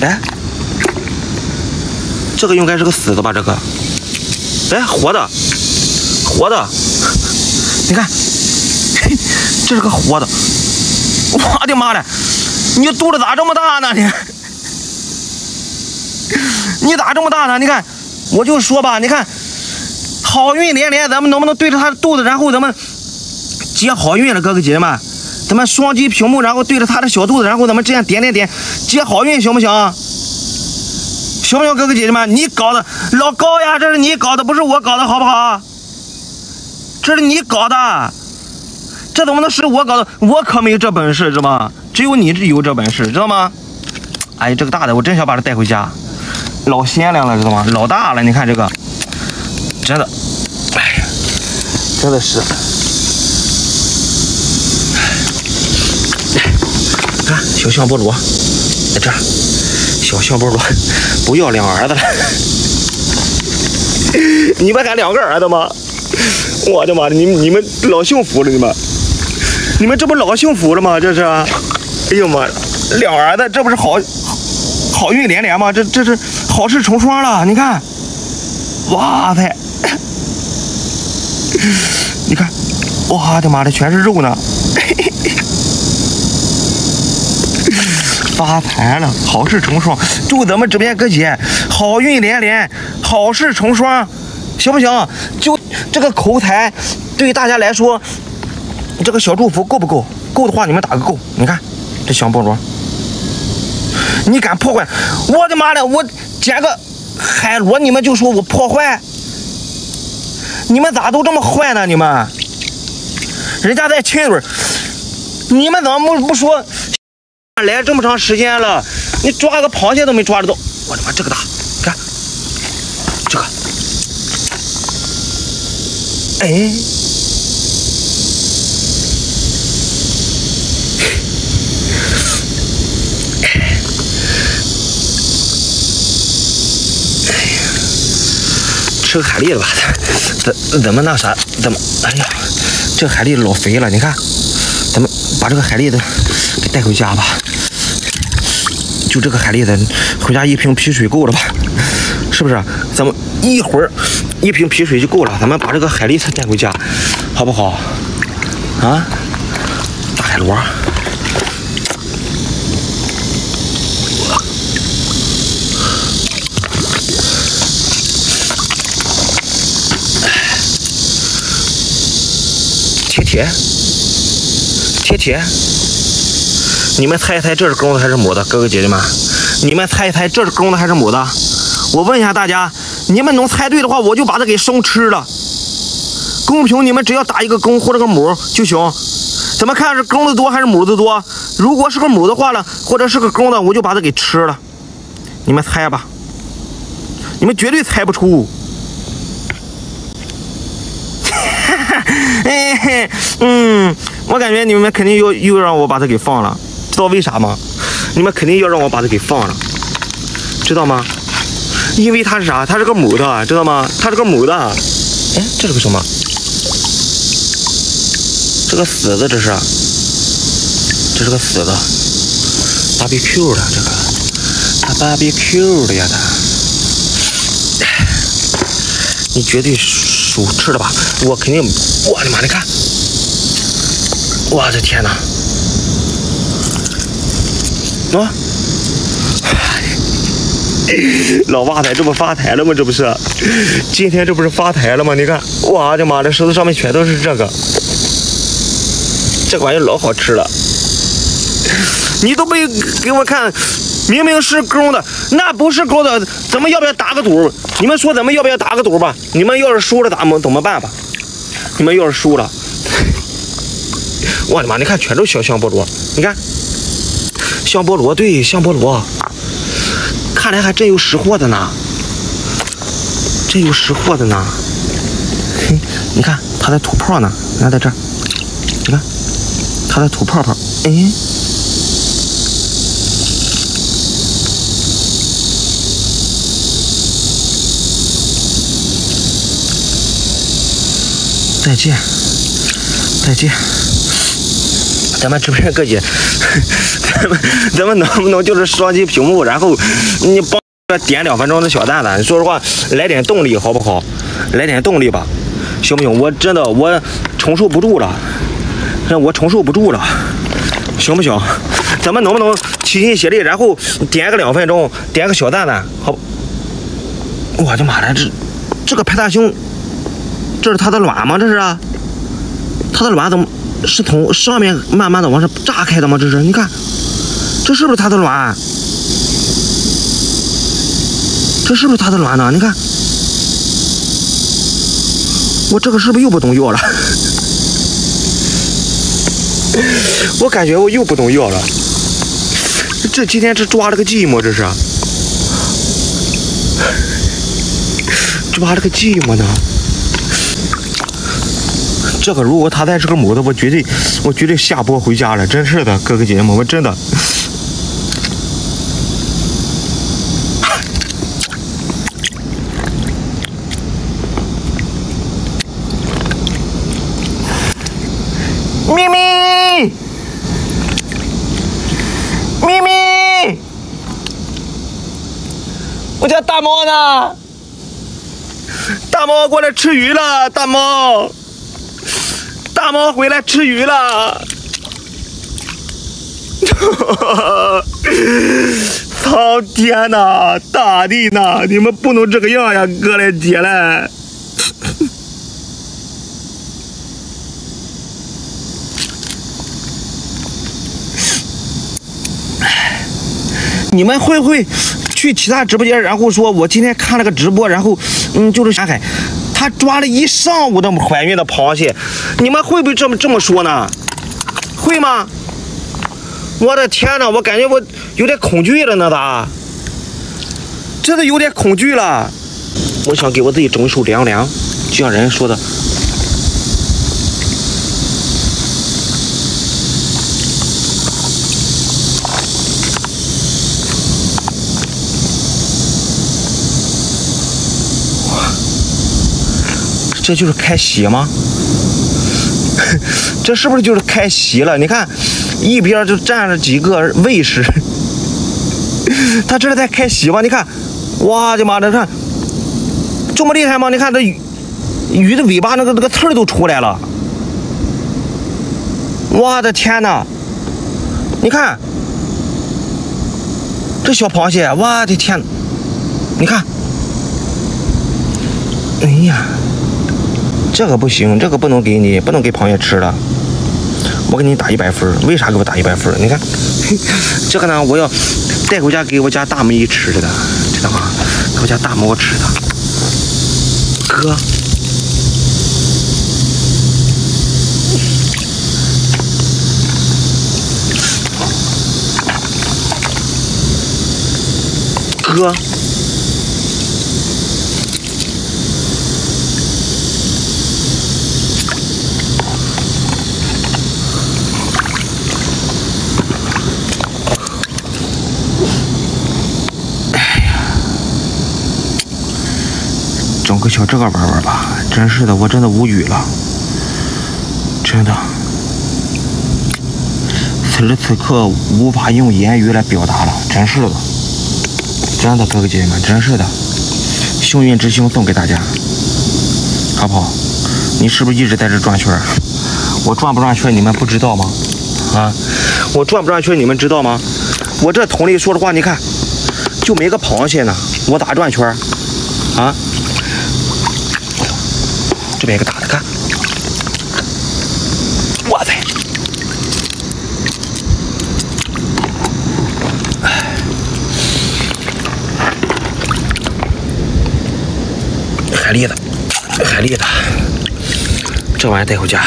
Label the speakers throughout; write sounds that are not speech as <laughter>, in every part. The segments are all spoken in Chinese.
Speaker 1: 哎，这个应该是个死的吧？这个，哎，活的，活的，你看，嘿，这是个活的，我的妈嘞！你肚子咋这么大呢？你，你咋这么大呢？你看，我就说吧，你看，好运连连，咱们能不能对着他的肚子，然后咱们接好运了，哥哥姐姐们，咱们双击屏幕，然后对着他的小肚子，然后咱们这样点点点，接好运，行不行？行不行，哥哥姐姐们？你搞的老高呀，这是你搞的，不是我搞的，好不好？这是你搞的，这怎么能是我搞的？我可没这本事，知道吗？只有你有这本事，知道吗？哎，这个大的，我真想把它带回家，老鲜亮了，知道吗？老大了，你看这个，真的，哎呀，真的是。看小象菠萝，在这儿，小香菠萝不要两儿子了，<laughs> 你们还两个儿子吗？我的妈，你们你们老幸福了，你们，你们这不老幸福了吗？这是，哎呦妈，两儿子，这不是好好运连连吗？这这是好事成双了，你看，哇塞，<laughs> 你看，我的妈的，全是肉呢。<laughs> 发财了，好事成双，祝咱们直播间哥姐好运连连，好事成双，行不行？就这个口才，对大家来说，这个小祝福够不够？够的话，你们打个够。你看这小菠萝，你敢破坏？我的妈的，我捡个海螺，你们就说我破坏？你们咋都这么坏呢？你们，人家在亲嘴，你们怎么不不说？来这么长时间了，你抓个螃蟹都没抓得到。我的妈，这个大，看这个，哎，哎呀，吃个海蛎子吧，怎怎么那啥？怎么？哎呀，这海蛎老肥了，你看，咱们把这个海蛎子给带回家吧。就这个海蛎子，回家一瓶啤水够了吧？是不是？咱们一会儿一瓶啤水就够了。咱们把这个海蛎子带回家，好不好？啊，大海螺。铁铁，铁铁。你们猜一猜，这是公的还是母的？哥哥姐姐们，你们猜一猜，这是公的还是母的？我问一下大家，你们能猜对的话，我就把它给生吃了。公平，你们只要打一个公或者个母就行。怎么看是公的多还是母的多？如果是个母的话了，或者是个公的，我就把它给吃了。你们猜吧，你们绝对猜不出。嘿嘿，嗯，我感觉你们肯定又又让我把它给放了。知道为啥吗？你们肯定要让我把它给放了，知道吗？因为它是啥？它是个母的，知道吗？它是个母的。哎，这是个什么？这个死的，这是？这是个死的，BBQ 的这个，它 BBQ 的呀，它。你绝对属吃的吧？我肯定，我的妈！你看，我的天哪！啊！<sighs> 老娃子，这不发财了吗？这不是，今天这不是发财了吗？你看，我的妈，这石头上面全都是这个，这玩意老好吃了。你都没给我看，明明是公的，那不是公的，咱们要不要打个赌？你们说咱们要不要打个赌吧？你们要是输了，咱们怎么办吧？你们要是输了，我的妈！你看，全都小香菠萝，你看。香菠萝，对，香菠萝，看来还真有识货的呢，真有识货的呢。嘿，你看它在吐泡呢，你看在这儿，你看它在吐泡泡。哎，再见，再见，咱们直播间哥姐，咱 <laughs> 们咱们能不能就是双击屏幕，然后你帮点两分钟的小赞赞？说实话，来点动力好不好？来点动力吧，行不行？我真的我承受不住了，我承受不住了，行不行？咱们能不能齐心协力，然后点个两分钟，点个小赞赞？好，我的妈呀，这这个派大星，这是它的卵吗？这是？它的卵怎么？是从上面慢慢的往上炸开的吗？这是，你看，这是不是它的卵？这是不是它的卵呢？你看，我这个是不是又不懂药了？<laughs> 我感觉我又不懂药了。这今天这抓了个寂寞，这是？抓了个寂寞呢？这个如果他再是个母的，我绝对，我绝对下播回家了，真是的，哥哥姐姐们，我真的。咪咪，咪咪，我家大猫呢？大猫过来吃鱼了，大猫。大猫回来吃鱼了！<laughs> 操天哪，大地呐，你们不能这个样呀，哥嘞姐嘞！<laughs> 你们会不会去其他直播间，然后说我今天看了个直播，然后嗯，就是下海。他抓了一上午的怀孕的螃蟹，你们会不会这么这么说呢？会吗？我的天哪，我感觉我有点恐惧了呢，咋？真的有点恐惧了。我想给我自己整一首凉凉，就像人家说的。这就是开席吗？<laughs> 这是不是就是开席了？你看，一边就站着几个卫士，<laughs> 他这是在开席吗？你看，我的妈，这看这么厉害吗？你看这鱼的尾巴那个那个刺都出来了，我的天哪！你看这小螃蟹，我的天，你看，哎呀！这个不行，这个不能给你，不能给螃蟹吃了。我给你打一百分，为啥给我打一百分？你看，<laughs> 这个呢，我要带回家给我家大妹吃的，知道吗？给我家大猫吃的。哥，哥。整个小这个玩玩吧，真是的，我真的无语了，真的，此时此刻无法用言语来表达了，真是的，真的哥哥姐姐们，真是的，幸运之星送给大家，好不好？你是不是一直在这转圈？我转不转圈你们不知道吗？啊，我转不转圈你们知道吗？我这桶里说实话，你看就没个螃蟹呢，我咋转圈？啊？这边一个大的，看，哇塞，海蛎子，海蛎子，这玩意带回家。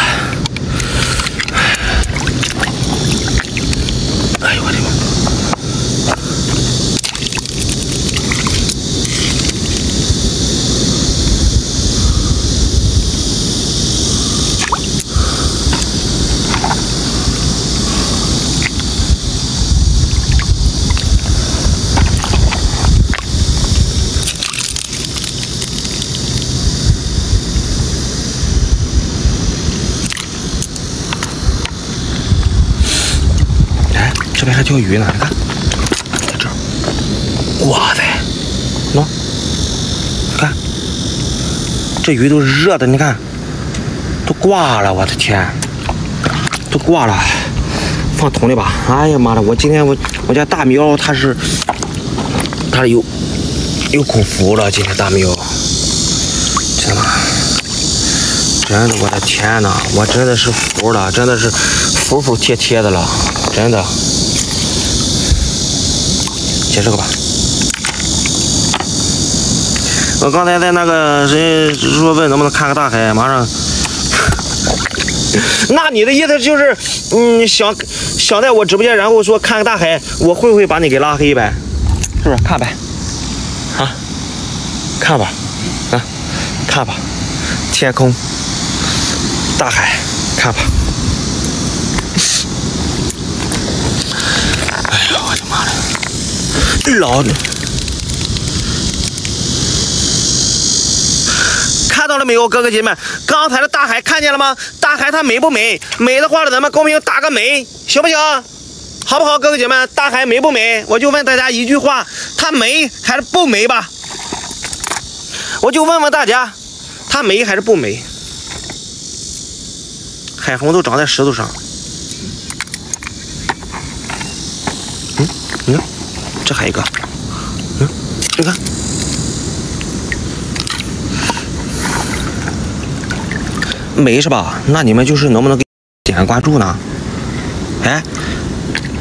Speaker 1: 这边还钓鱼呢，你看，在这儿。哇塞，喏，看，这鱼都热的，你看，都挂了，我的天，都挂了。放桶里吧。哎呀妈的，我今天我我家大喵它是，它有有口福了，今天大喵，知道吗？真的，我的天呐，我真的是服了，真的是服服帖帖的了，真的。接这个吧。我刚才在那个人说问能不能看个大海，马上。<laughs> 那你的意思就是，嗯，想想在我直播间，然后说看个大海，我会不会把你给拉黑呗？是不是？看呗，啊，看吧，啊，看吧，天空，大海，看吧。哎呀，我的妈的，老。看到了没有，哥哥姐姐们，刚才的大海看见了吗？大海它美不美？美的话呢，咱们公屏打个美，行不行？好不好，哥哥姐姐们，大海美不美？我就问大家一句话，它美还是不美吧？我就问问大家，它美还是不美？海虹都长在石头上。嗯，你看，这还一个，嗯，你看。没是吧？那你们就是能不能给点个关注呢？哎，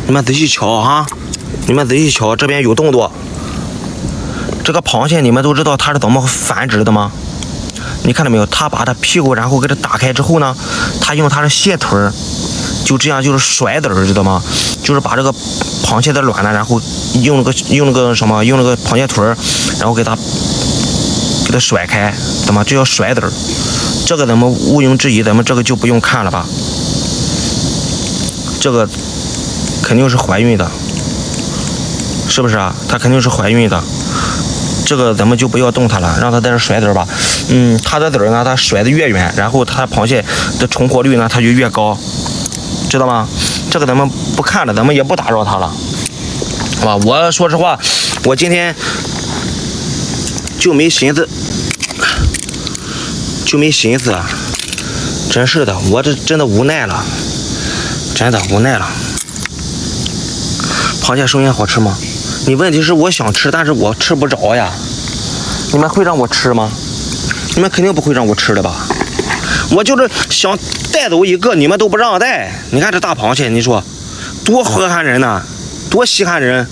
Speaker 1: 你们仔细瞧哈，你们仔细瞧，这边有动作。这个螃蟹你们都知道它是怎么繁殖的吗？你看到没有？它把它屁股然后给它打开之后呢，它用它的蟹腿儿就这样就是甩子儿，知道吗？就是把这个螃蟹的卵呢，然后用那个用那个什么，用那个螃蟹腿儿，然后给它给它甩开，怎么？这叫甩子儿。这个咱们毋庸置疑，咱们这个就不用看了吧？这个肯定是怀孕的，是不是啊？它肯定是怀孕的。这个咱们就不要动它了，让它在这甩籽吧。嗯，它的籽呢，它甩的越远，然后它螃蟹的成活率呢，它就越高，知道吗？这个咱们不看了，咱们也不打扰它了，好吧？我说实话，我今天就没寻思。就没心思，真是的，我这真的无奈了，真的无奈了。螃蟹生腌好吃吗？你问题是我想吃，但是我吃不着呀。你们会让我吃吗？你们肯定不会让我吃的吧？我就是想带走一个，你们都不让带。你看这大螃蟹，你说多稀罕人呐，多稀罕人。